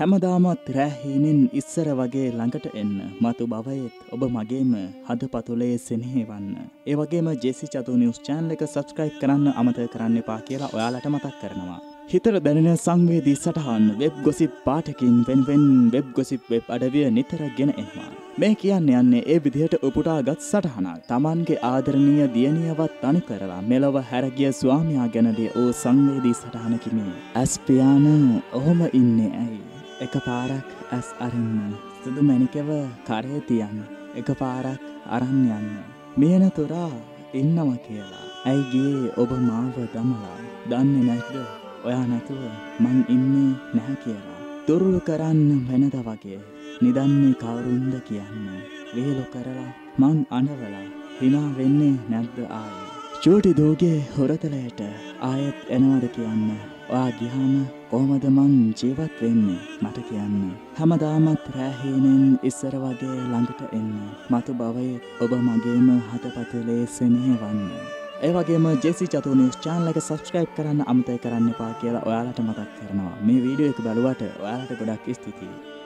හැමදාමත් රෑහීනෙන් ඉස්සර වගේ ළඟට එන්න මතු බවයෙත් ඔබ මගේම හද පතුලේ සෙනෙහවන්න. ඒවගේම ජෙසි චතු නිවස් චෑන්ල එක සබස්ක්‍රයිබ් කරන්න අමත කරන්න එපා කියලා ඔයාලට මතක් කරනවා. හිතර දැනෙන සංවේදී සටහන් වෙබ් ගොසිප් පාටකින් වෙන්වෙන් වෙබ් ගොසිප් වෙබ් අඩවිය නිතර ගෙන එනවා. මේ කියන්න යන්නේ ඒ විදිහට උපුටාගත් සටහනක්. Tamanගේ ආදරණීය දියණියවත් තනි කරලා මෙලොව හැරගිය ස්වාමියා ගැනදී ඕ සංවේදී සටහනකිමි. ඇස්පියාන ඔහොම ඉන්නේ ඇයි? එක පාරක් ඇස් අරන්න. සුදු මැනිකව කරේ තියන්න. එක පාරක් අරන් යන්න. මියන තුරා ඉන්නව කියලා. ඇයිගේ ඔබ මාව දමලා? දන්නේ නැද්ද? ඔයා නැතුව මං ඉන්නේ නැහැ කියලා. තුරුළු කරන්න වෙනද වගේ. නිදන්නේ කවුරුන්ද කියන්න. වේලු කරලා මං අනවලා. හිනා වෙන්නේ නැද්ද? ආයේ චූටි දෝගේ හොරතලයට ආයෙත් එනවද කියන්න ඔයා ගිහාම කොහොමද මං ජීවත් වෙන්නේ මට කියන්න. හැමදාමත් රෑහීනෙන් ඉස්සර වගේ ළඟට එන්න. මතු බවයේ ඔබ මගේම හතපතුලේ සෙනෙහවන්න. ඒ වගේම ජෙසි චතු නිවුස් channel එක subscribe කරන්න අමතක කරන්න එපා කියලා ඔයාලට මතක් කරනවා. මේ වීඩියෝ එක බලුවට ඔයාලට ගොඩක් ස්තුතියි.